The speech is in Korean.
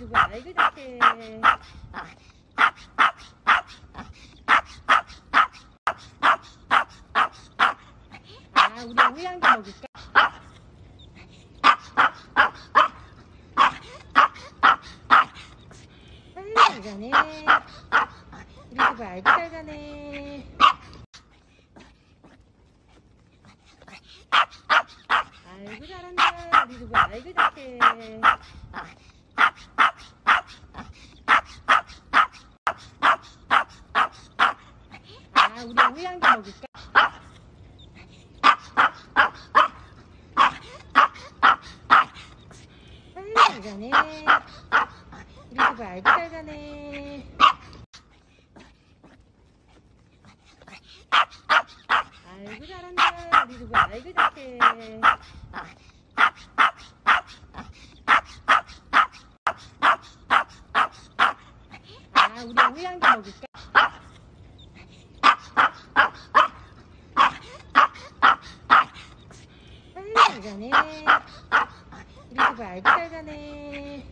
누구 아이고 착해. 아, 우리 우양도 먹을까? 잘 가네. 우리 누구 아이고 잘 가네. 아이고 잘한다. 우리 누구 아이고 착해. 아, 우리 우양도 먹을까? 아이고 잘 가네. 우리 누구 아이고 잘 가네. 아이고 잘한다. 우리 누구 아이고 착해. 아, 우리 우양도 먹을까? 아이고 잘 가네. 우리 누구 아이고 잘 가네.